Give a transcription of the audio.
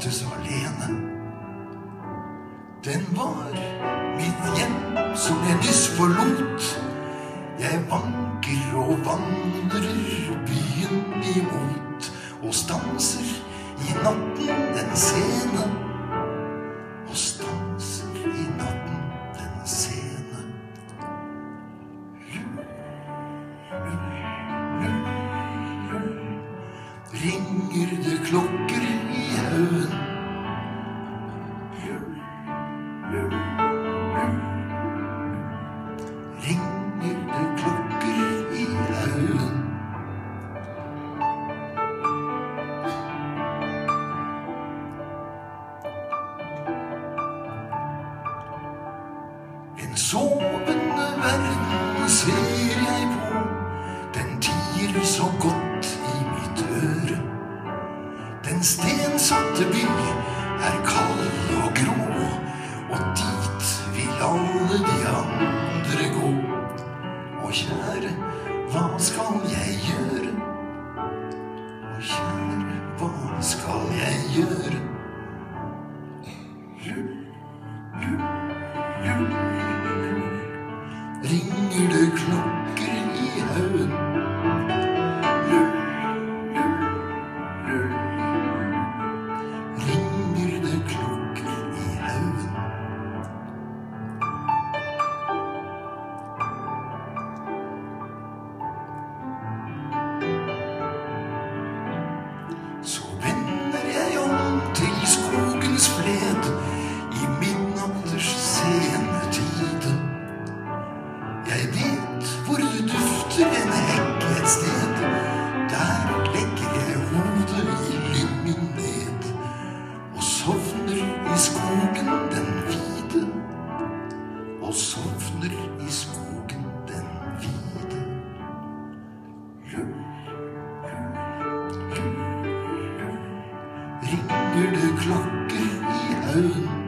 Kristus alene. Den var mitt hjem som jeg nyss forlot. Jeg vanker og vandrer byen imot og stanser i natten den sene. Og stanser i natten den sene. Lull, lull, lull. Ringer det klokke? En sovende verden ser jeg på. Den tier så godt i mitt øre. Den stensatte by er kald og grå, og dit vil alle de andre gå. Og kjære, hva skal jeg gjøre? Og kjære, hva skal jeg gjøre? Ringer en hekk et sted. Der legger jeg hodet i lyngen ned og sovner i skogen den vide. Og sovner i skogen den vide. Ringer det klokker i haugen?